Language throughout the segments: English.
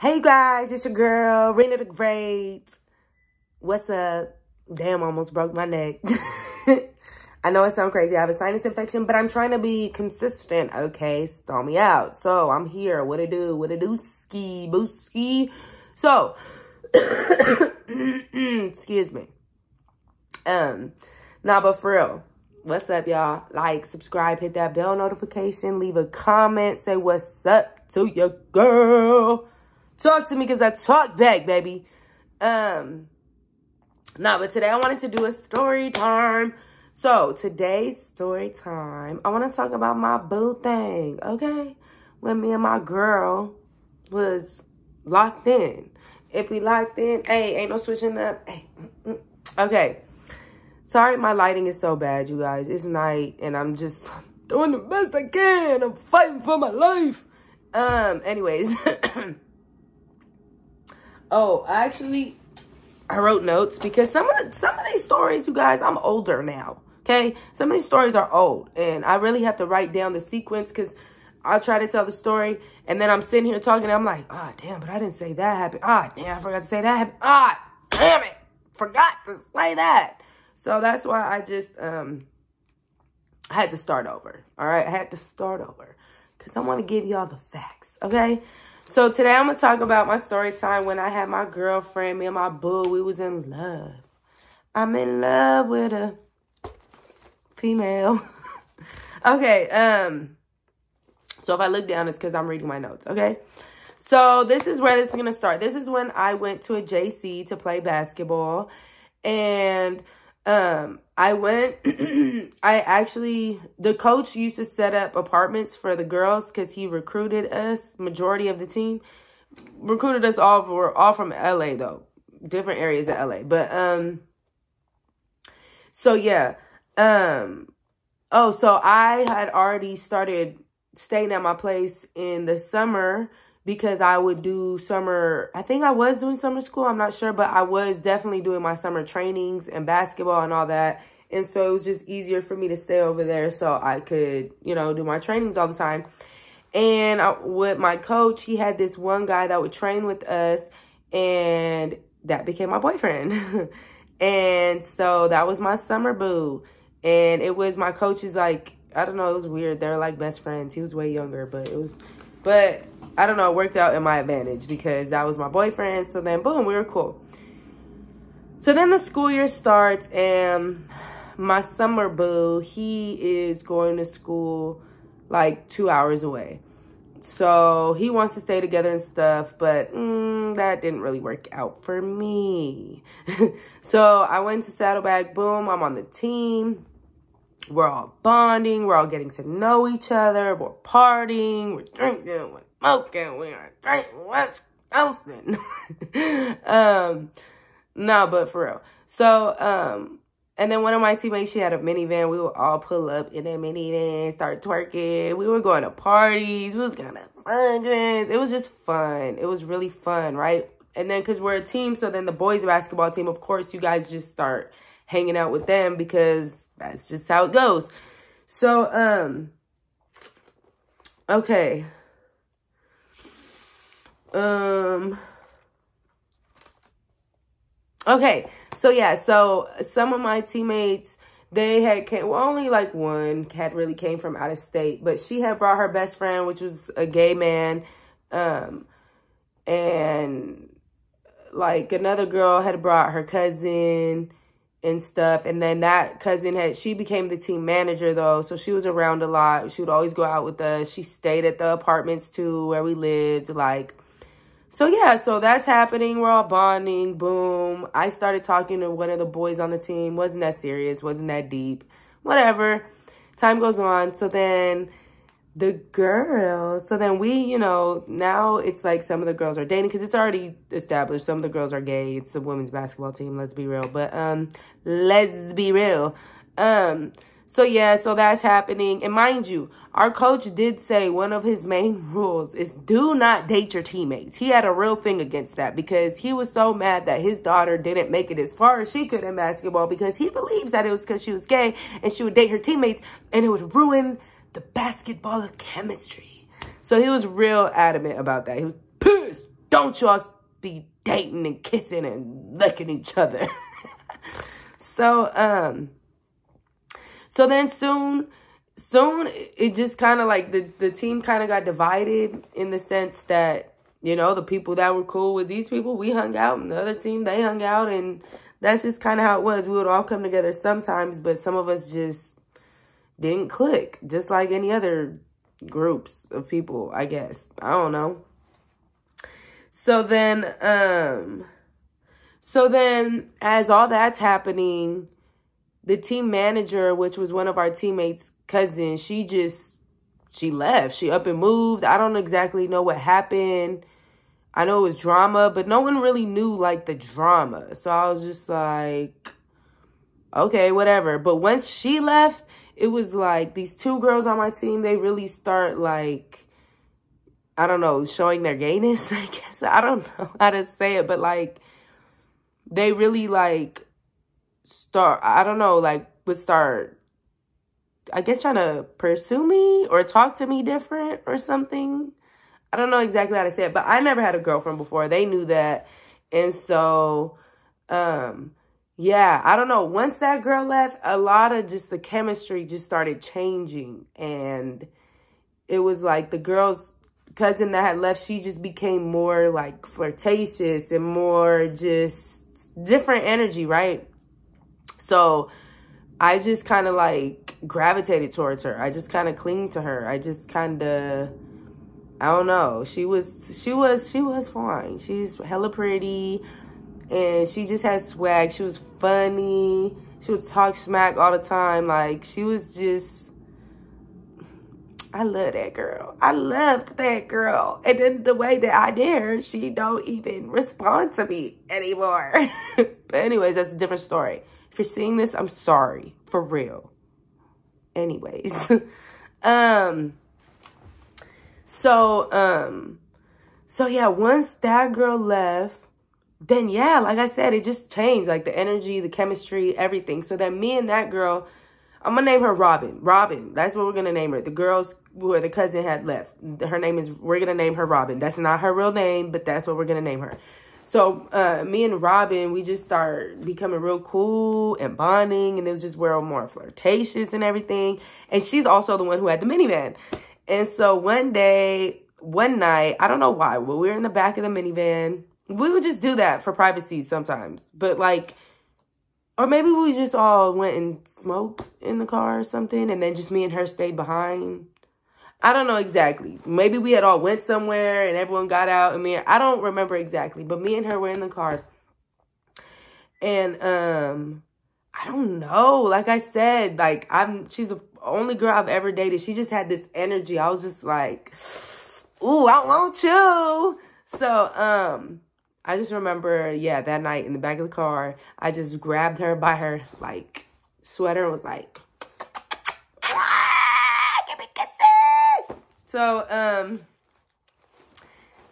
Hey guys, it's your girl, Rina the Great. What's up? Damn, almost broke my neck. I know it sounds crazy. I have a sinus infection, but I'm trying to be consistent, okay? Stall me out. So, I'm here. What it do? What it do? Ski, booski. So, excuse me. Um, nah, but for real, what's up, y'all? Like, subscribe, hit that bell notification, leave a comment, say what's up to your girl. Talk to me because I talk back, baby. Um, nah, but today I wanted to do a story time. So, today's story time, I want to talk about my boo thing, okay? When me and my girl was locked in. If we locked in, hey, ain't no switching up. Hey, okay. Sorry, my lighting is so bad, you guys. It's night, and I'm just doing the best I can. I'm fighting for my life. Um, anyways. Oh, I actually, I wrote notes because some of the, some of these stories, you guys, I'm older now. Okay, some of these stories are old, and I really have to write down the sequence because I'll try to tell the story, and then I'm sitting here talking, and I'm like, ah, oh, damn, but I didn't say that happened. Ah, oh, damn, I forgot to say that happened. Ah, oh, damn it, forgot to say that. So that's why I just um I had to start over. All right, I had to start over because I want to give y'all the facts. Okay. So today I'm going to talk about my story time when I had my girlfriend, me and my boo, we was in love. I'm in love with a female. okay, um, so if I look down, it's because I'm reading my notes, okay? So this is where this is going to start. This is when I went to a JC to play basketball. And um, I went, I actually, the coach used to set up apartments for the girls because he recruited us, majority of the team, recruited us all for, all from LA though, different areas of LA. But, um, so yeah, um, oh, so I had already started staying at my place in the summer because I would do summer, I think I was doing summer school, I'm not sure, but I was definitely doing my summer trainings and basketball and all that. And so it was just easier for me to stay over there so I could, you know, do my trainings all the time. And I, with my coach, he had this one guy that would train with us and that became my boyfriend. and so that was my summer boo. And it was my coach's like, I don't know, it was weird. They're like best friends. He was way younger, but it was, but I don't know, it worked out in my advantage because that was my boyfriend. So then, boom, we were cool. So then the school year starts and my summer boo, he is going to school like two hours away. So he wants to stay together and stuff, but mm, that didn't really work out for me. so I went to Saddleback, boom, I'm on the team. We're all bonding, we're all getting to know each other, we're partying, we're drinking, we're smoking, we are drinking West Coasting. um, no, but for real. So, um, and then one of my teammates, she had a minivan. We would all pull up in that minivan, start twerking. We were going to parties. We was going to functions. It was just fun. It was really fun, right? And then because we're a team, so then the boys basketball team, of course, you guys just start hanging out with them because that's just how it goes. So, um, okay. Um, okay. So, yeah. So, some of my teammates, they had came, well, only like one cat really came from out of state, but she had brought her best friend, which was a gay man. Um, and like another girl had brought her cousin and stuff. And then that cousin had, she became the team manager though. So she was around a lot. She would always go out with us. She stayed at the apartments too where we lived. Like, so yeah, so that's happening. We're all bonding. Boom. I started talking to one of the boys on the team. Wasn't that serious. Wasn't that deep. Whatever. Time goes on. So then the girls, so then we, you know, now it's like some of the girls are dating because it's already established. Some of the girls are gay. It's a women's basketball team. Let's be real. But um, let's be real. Um, so yeah, so that's happening. And mind you, our coach did say one of his main rules is do not date your teammates. He had a real thing against that because he was so mad that his daughter didn't make it as far as she could in basketball because he believes that it was because she was gay and she would date her teammates and it would ruin the basketball of chemistry. So he was real adamant about that. He was pissed, don't y'all be dating and kissing and licking each other. so, um, so then soon, soon it just kind of like the, the team kind of got divided in the sense that, you know, the people that were cool with these people, we hung out and the other team, they hung out and that's just kind of how it was. We would all come together sometimes, but some of us just didn't click, just like any other groups of people, I guess. I don't know. So then, um, so then as all that's happening, the team manager, which was one of our teammates' cousin, she just, she left. She up and moved. I don't exactly know what happened. I know it was drama, but no one really knew like the drama. So I was just like, okay, whatever. But once she left, it was like these two girls on my team, they really start like, I don't know, showing their gayness, I guess. I don't know how to say it, but like, they really like start, I don't know, like would start, I guess trying to pursue me or talk to me different or something. I don't know exactly how to say it, but I never had a girlfriend before. They knew that. And so, um, yeah, I don't know. Once that girl left, a lot of just the chemistry just started changing. And it was like the girl's cousin that had left, she just became more like flirtatious and more just different energy, right? So I just kind of like gravitated towards her. I just kind of clinged to her. I just kind of I don't know. She was, she was, she was fine. She's hella pretty and she just had swag. She was funny. She would talk smack all the time. Like she was just, I love that girl. I loved that girl. And then the way that I did her, she don't even respond to me anymore. but anyways, that's a different story. If you're seeing this, I'm sorry. For real. Anyways. um, so, um, so yeah, once that girl left, then yeah, like I said, it just changed. Like the energy, the chemistry, everything. So then me and that girl, I'm gonna name her Robin. Robin. That's what we're gonna name her. The girls where the cousin had left. Her name is, we're gonna name her Robin. That's not her real name, but that's what we're gonna name her. So uh, me and Robin, we just start becoming real cool and bonding. And it was just real more flirtatious and everything. And she's also the one who had the minivan. And so one day, one night, I don't know why, but we were in the back of the minivan. We would just do that for privacy sometimes. But like, or maybe we just all went and smoked in the car or something. And then just me and her stayed behind. I don't know exactly. Maybe we had all went somewhere and everyone got out. I mean, I don't remember exactly. But me and her were in the car. And, um, I don't know. Like I said, like I'm, she's the only girl I've ever dated. She just had this energy. I was just like, ooh, I want you. So, um, I just remember, yeah, that night in the back of the car, I just grabbed her by her, like, sweater and was like, ah, give me kisses. So, um,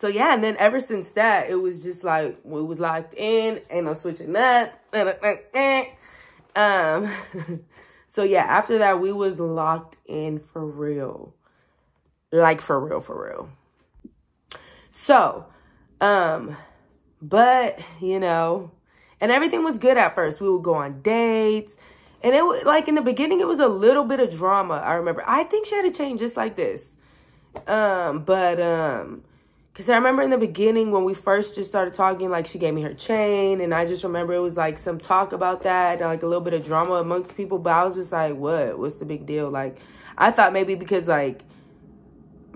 so yeah, and then ever since that, it was just like, we was locked in, ain't no switching up. Um, So yeah, after that, we was locked in for real. Like for real, for real. So, um, but, you know, and everything was good at first. We would go on dates. And it was like in the beginning, it was a little bit of drama. I remember. I think she had a chain just like this. Um, but um, because I remember in the beginning when we first just started talking, like she gave me her chain. And I just remember it was like some talk about that, like a little bit of drama amongst people. But I was just like, what? What's the big deal? Like, I thought maybe because like,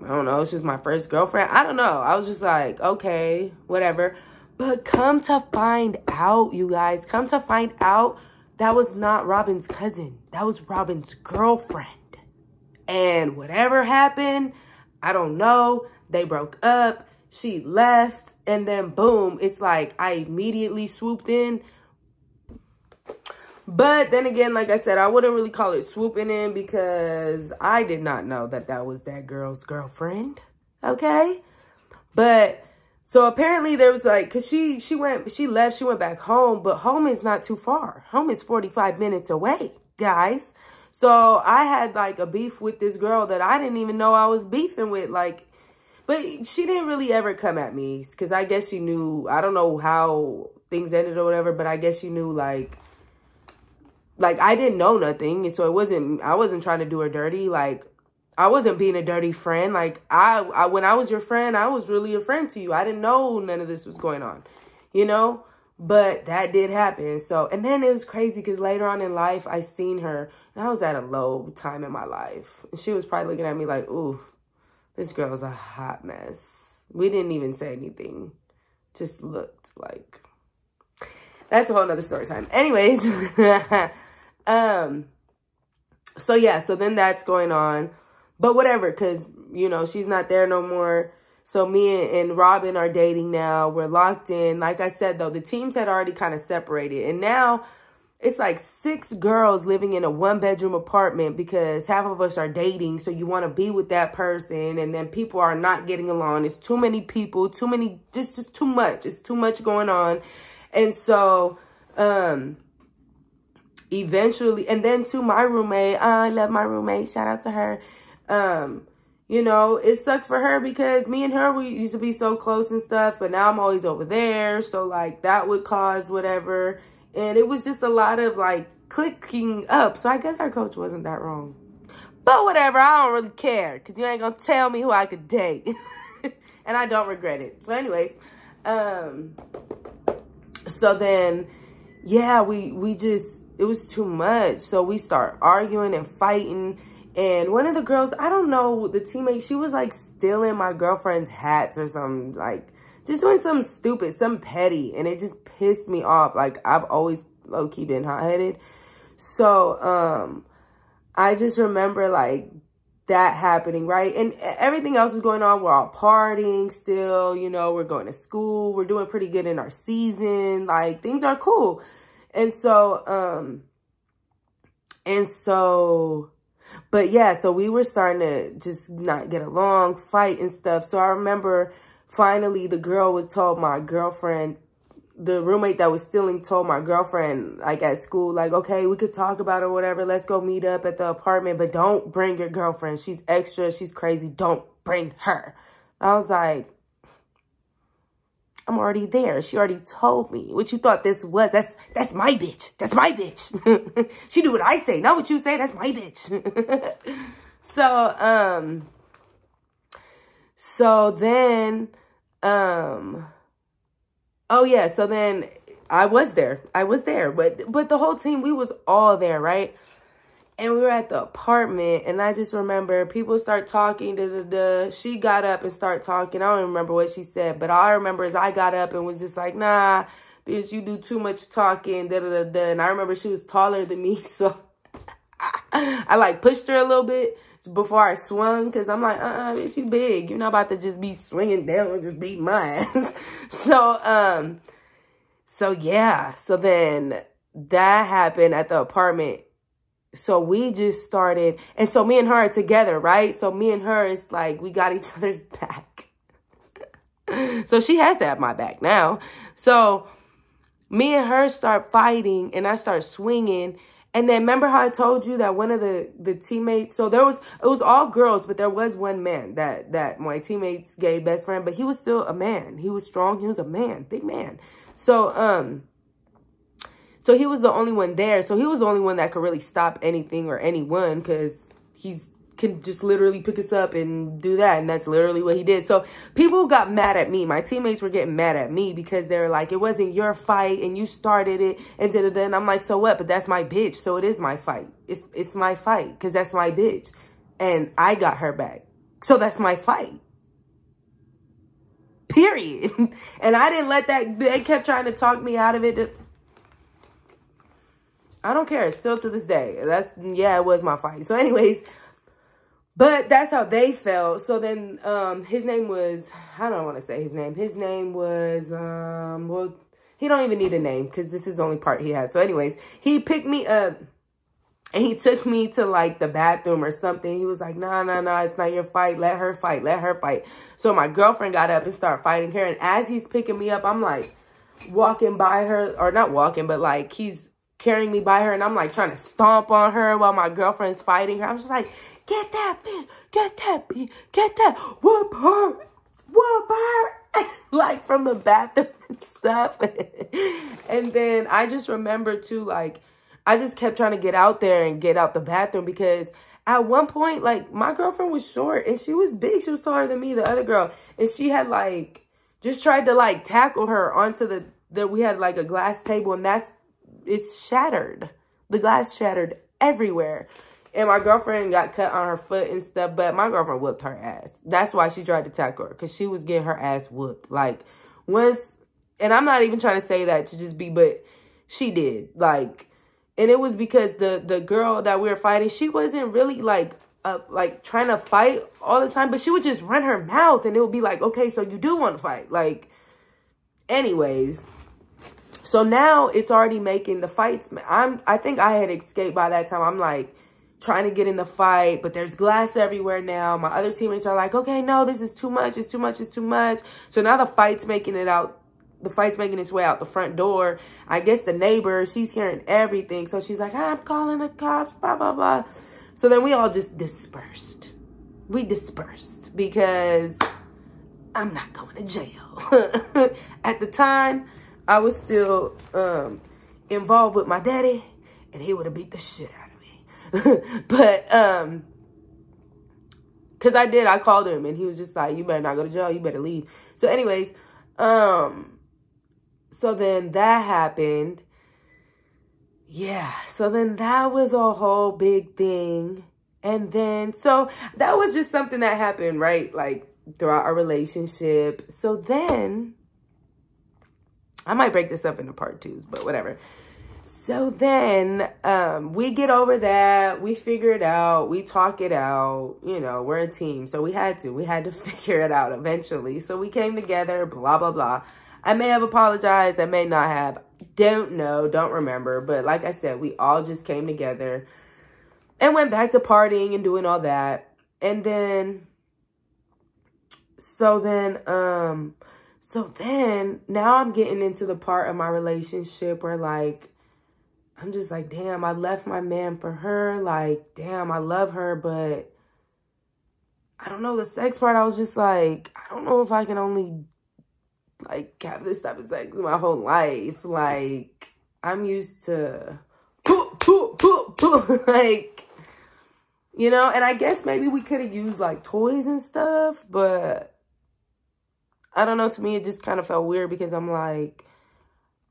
I don't know, she was my first girlfriend. I don't know. I was just like, okay, whatever. But come to find out, you guys, come to find out, that was not Robin's cousin. That was Robin's girlfriend. And whatever happened, I don't know. They broke up she left and then boom, it's like I immediately swooped in. But then again, like I said, I wouldn't really call it swooping in because I did not know that that was that girl's girlfriend. Okay. But so apparently there was like, cause she, she went, she left, she went back home, but home is not too far. Home is 45 minutes away, guys. So I had like a beef with this girl that I didn't even know I was beefing with. Like But she didn't really ever come at me because I guess she knew, I don't know how things ended or whatever, but I guess she knew like, like I didn't know nothing. And So it wasn't, I wasn't trying to do her dirty. Like I wasn't being a dirty friend. Like I, I, when I was your friend, I was really a friend to you. I didn't know none of this was going on, you know, but that did happen. So, and then it was crazy because later on in life, I seen her and I was at a low time in my life. And she was probably looking at me like, ooh, this girl's a hot mess. We didn't even say anything. Just looked like, that's a whole nother story time. Anyways, um, so yeah, so then that's going on. But whatever, because, you know, she's not there no more. So me and, Robin are dating now. We're locked in. Like I said, though, the teams had already kind of separated. And now it's like six girls living in a one bedroom apartment because half of us are dating. So you want to be with that person. And then people are not getting along. It's too many people, too many, just, just too much. It's too much going on. And so, um, eventually, and then to my roommate, I love my roommate. Shout out to her. Um, you know, it sucks for her because me and her, we used to be so close and stuff, but now I'm always over there. So like that would cause whatever. And it was just a lot of like clicking up. So I guess our coach wasn't that wrong. But whatever, I don't really care because you ain't going to tell me who I could date. and I don't regret it. So anyways, um, so then, yeah, we, we just, it was too much. So we start arguing and fighting and one of the girls, I don't know, the teammate, she was like stealing my girlfriend's hats or something, like just doing something stupid, some petty. And it just pissed me off. Like I've always low key been hot headed. So, um, I just remember like that happening, right? And everything else is going on. We're all partying still, you know, we're going to school. We're doing pretty good in our season. Like things are cool. And so, um, and so but yeah, so we were starting to just not get along, fight and stuff. So I remember finally the girl was told my girlfriend, the roommate that was stealing told my girlfriend, like at school, like, okay, we could talk about it or whatever. Let's go meet up at the apartment, but don't bring your girlfriend. She's extra. She's crazy. Don't bring her. I was like, I'm already there. She already told me what you thought this was. That's that's my bitch. That's my bitch. she do what I say, not what you say. That's my bitch. so, um, so then, um, oh yeah. So then I was there. I was there, but, but the whole team, we was all there, right? And we were at the apartment and I just remember people start talking da, da, da. she got up and start talking. I don't remember what she said but all I remember is I got up and was just like nah bitch you do too much talking da da da, and I remember she was taller than me so I, I like pushed her a little bit before I swung because I'm like uh-uh bitch you big. You're not about to just be swinging down and just beat my ass so um so yeah. So then that happened at the apartment so we just started, and so me and her are together, right? So me and her is like, we got each other's back. so she has to have my back now. So me and her start fighting, and I start swinging. And then remember how I told you that one of the, the teammates, so there was, it was all girls, but there was one man that, that my teammates gay best friend, but he was still a man. He was strong. He was a man, big man. So, um, so he was the only one there. So he was the only one that could really stop anything or anyone because he's can just literally pick us up and do that. And that's literally what he did. So people got mad at me. My teammates were getting mad at me because they're like, it wasn't your fight and you started it and da da da. And I'm like, so what? But that's my bitch. So it is my fight. It's, it's my fight because that's my bitch. And I got her back. So that's my fight. Period. and I didn't let that, they kept trying to talk me out of it. I don't care. Still to this day. That's, yeah, it was my fight. So anyways, but that's how they felt. So then, um, his name was, I don't want to say his name. His name was, um, well, he don't even need a name because this is the only part he has. So anyways, he picked me up and he took me to like the bathroom or something. He was like, nah, nah, nah, it's not your fight. Let her fight. Let her fight. So my girlfriend got up and started fighting her. And as he's picking me up, I'm like walking by her or not walking, but like he's carrying me by her and I'm like trying to stomp on her while my girlfriend's fighting her. I'm just like, get that bitch, get that bitch, get that, whoop her. whoop her, like from the bathroom and stuff. and then I just remember too, like, I just kept trying to get out there and get out the bathroom because at one point, like, my girlfriend was short and she was big. She was taller than me, the other girl. And she had, like, just tried to, like, tackle her onto the, that we had, like, a glass table and that's, it's shattered. The glass shattered everywhere. And my girlfriend got cut on her foot and stuff, but my girlfriend whooped her ass. That's why she tried to tackle her, because she was getting her ass whooped. Like, once, and I'm not even trying to say that to just be, but she did. Like, and it was because the, the girl that we were fighting, she wasn't really, like, uh, like, trying to fight all the time, but she would just run her mouth, and it would be like, okay, so you do want to fight. Like, anyways, so now it's already making the fights. I'm, I think I had escaped by that time. I'm like, trying to get in the fight, but there's glass everywhere now. My other teammates are like, okay, no, this is too much. It's too much. It's too much. So now the fight's making it out. The fight's making its way out the front door. I guess the neighbor, she's hearing everything. So she's like, I'm calling the cops, blah, blah, blah. So then we all just dispersed. We dispersed because I'm not going to jail. At the time, I was still um, involved with my daddy, and he would have beat the shit out of me. but, um, cause I did, I called him and he was just like, you better not go to jail. You better leave. So anyways, um, so then that happened. Yeah. So then that was a whole big thing. And then, so that was just something that happened, right? Like throughout our relationship. So then I might break this up into part twos, but whatever. So then um, we get over that. We figure it out. We talk it out. You know, we're a team. So we had to. We had to figure it out eventually. So we came together, blah, blah, blah. I may have apologized. I may not have. Don't know. Don't remember. But like I said, we all just came together and went back to partying and doing all that. And then, so then, um, so then now I'm getting into the part of my relationship where like, I'm just like, damn, I left my man for her. Like, damn, I love her, but I don't know. The sex part, I was just like, I don't know if I can only, like, have this type of sex my whole life. Like, I'm used to, like, you know, and I guess maybe we could have used, like, toys and stuff, but I don't know. To me, it just kind of felt weird because I'm like,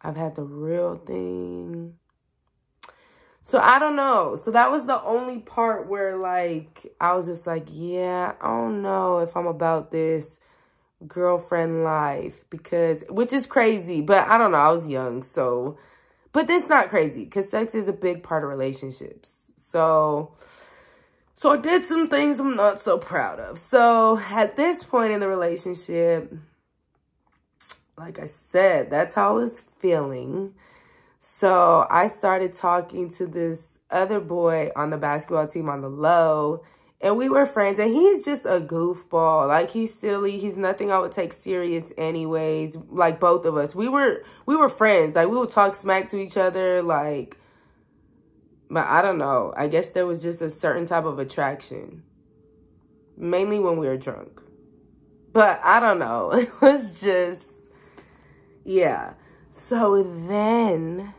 I've had the real thing so I don't know. So that was the only part where like I was just like, yeah, I don't know if I'm about this girlfriend life because which is crazy, but I don't know. I was young, so but that's not crazy because sex is a big part of relationships. So so I did some things I'm not so proud of. So at this point in the relationship, like I said, that's how I was feeling. So I started talking to this other boy on the basketball team on the low. And we were friends. And he's just a goofball. Like, he's silly. He's nothing I would take serious anyways. Like, both of us. We were, we were friends. Like, we would talk smack to each other. Like, but I don't know. I guess there was just a certain type of attraction. Mainly when we were drunk. But I don't know. It was just, yeah. So then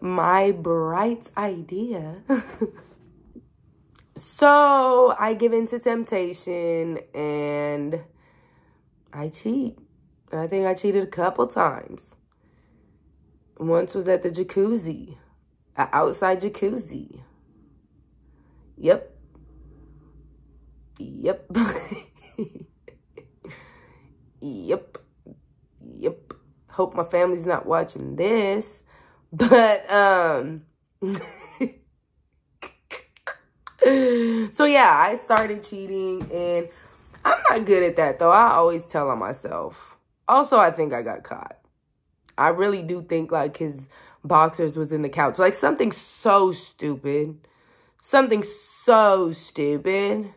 my bright idea. so I give into temptation and I cheat. I think I cheated a couple times. Once was at the jacuzzi, outside jacuzzi. Yep. Yep. yep. Hope my family's not watching this. But, um, so yeah, I started cheating and I'm not good at that though. I always tell on myself. Also, I think I got caught. I really do think like his boxers was in the couch. Like something so stupid. Something so stupid.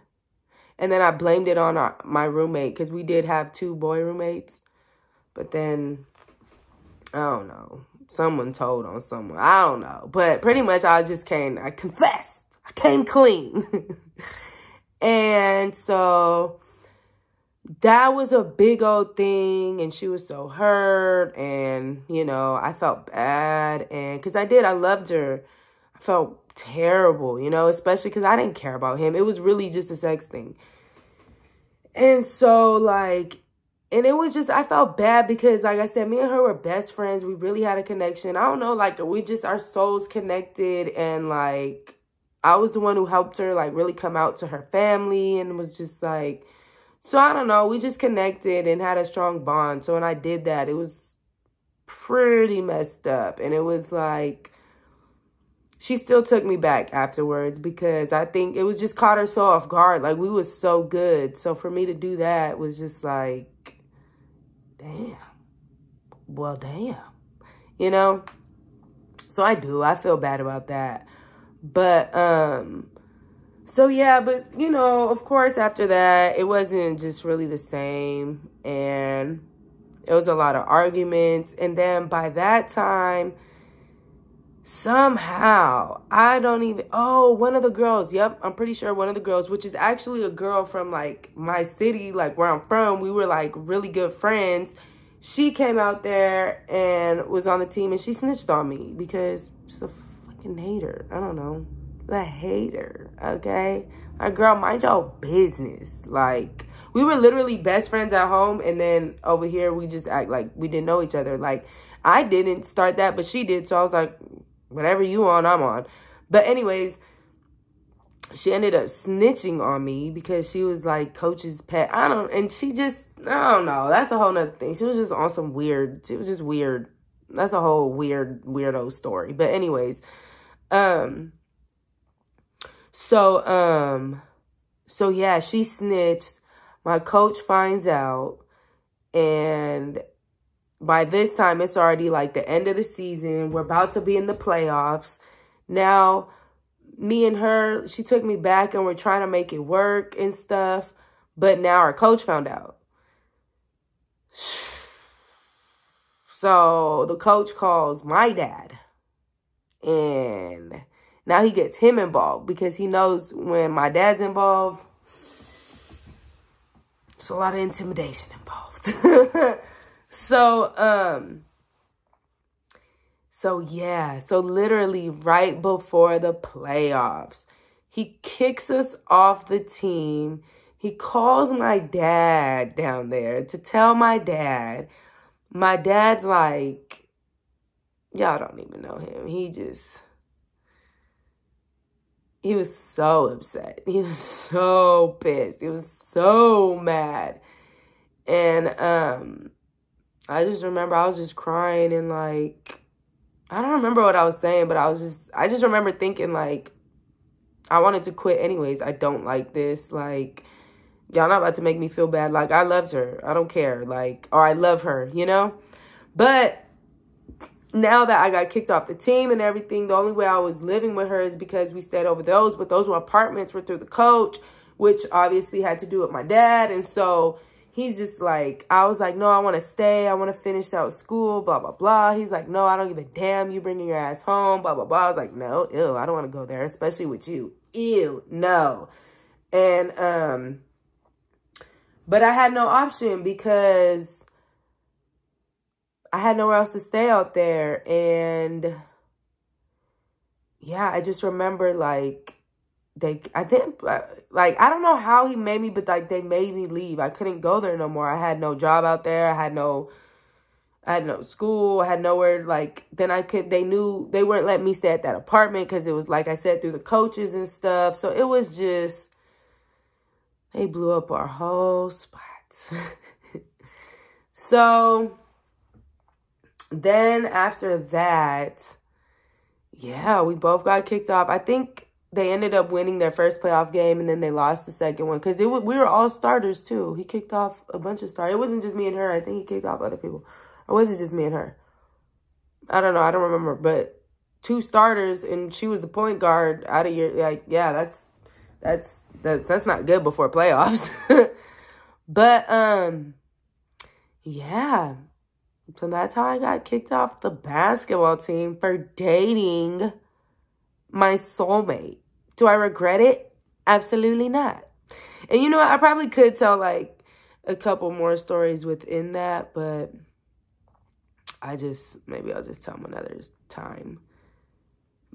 And then I blamed it on our, my roommate because we did have two boy roommates. But then I don't know. Someone told on someone. I don't know. But pretty much I just came, I confessed. I came clean. and so, that was a big old thing and she was so hurt and you know i felt bad and because i did i loved her i felt terrible you know especially because i didn't care about him it was really just a sex thing and so like and it was just i felt bad because like i said me and her were best friends we really had a connection i don't know like we just our souls connected and like i was the one who helped her like really come out to her family and was just like so I don't know. We just connected and had a strong bond. So when I did that, it was pretty messed up. And it was like, she still took me back afterwards because I think it was just caught her so off guard. Like we was so good. So for me to do that was just like, damn. Well, damn. You know? So I do. I feel bad about that. But, um, so yeah, but you know, of course, after that, it wasn't just really the same. And it was a lot of arguments. And then by that time, somehow, I don't even, oh, one of the girls, yep, I'm pretty sure one of the girls, which is actually a girl from like my city, like where I'm from, we were like really good friends. She came out there and was on the team and she snitched on me because she's a fucking hater. I don't know the hater, okay? Like, girl, mind your business. Like, we were literally best friends at home, and then over here, we just act like we didn't know each other. Like, I didn't start that, but she did, so I was like, whatever you on, I'm on. But anyways, she ended up snitching on me because she was like coach's pet. I don't, and she just, I don't know. That's a whole nother thing. She was just on some weird, she was just weird. That's a whole weird, weirdo story. But anyways, um, so, um, so yeah, she snitched. My coach finds out. And by this time, it's already like the end of the season. We're about to be in the playoffs. Now, me and her, she took me back and we're trying to make it work and stuff. But now our coach found out. So the coach calls my dad. And now he gets him involved because he knows when my dad's involved, it's a lot of intimidation involved. so, um, so yeah, so literally right before the playoffs, he kicks us off the team. He calls my dad down there to tell my dad. My dad's like, y'all don't even know him. He just he was so upset. He was so pissed. He was so mad. And um I just remember I was just crying and like I don't remember what I was saying, but I was just I just remember thinking like I wanted to quit anyways. I don't like this. Like y'all not about to make me feel bad. Like I loved her. I don't care. Like or I love her, you know? But now that I got kicked off the team and everything, the only way I was living with her is because we stayed over those, but those were apartments were through the coach, which obviously had to do with my dad. And so he's just like, I was like, no, I want to stay. I want to finish out school, blah, blah, blah. He's like, no, I don't give a damn. You bringing your ass home, blah, blah, blah. I was like, no, ew, I don't want to go there, especially with you. Ew, no. And, um, but I had no option because I had nowhere else to stay out there. And yeah, I just remember like they, I think, uh, like, I don't know how he made me, but like they made me leave. I couldn't go there no more. I had no job out there. I had no, I had no school. I had nowhere, like, then I could, they knew, they weren't letting me stay at that apartment because it was, like I said, through the coaches and stuff. So it was just, they blew up our whole spot. so then after that, yeah, we both got kicked off. I think they ended up winning their first playoff game and then they lost the second one because it we were all starters too. He kicked off a bunch of stars. It wasn't just me and her. I think he kicked off other people. Or was it just me and her? I don't know. I don't remember. But two starters and she was the point guard out of your like yeah, that's that's that's that's not good before playoffs. but um yeah, so that's how I got kicked off the basketball team for dating my soulmate. Do I regret it? Absolutely not. And you know? I probably could tell like a couple more stories within that, but I just, maybe I'll just tell them another time.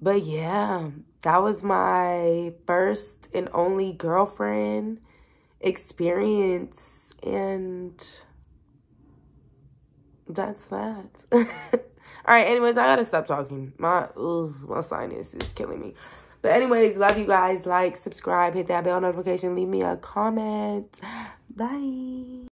But yeah, that was my first and only girlfriend experience. And that's that. All right, anyways, I gotta stop talking. My, ugh, my sinus is killing me. But anyways, love you guys. Like, subscribe, hit that bell notification, leave me a comment. Bye.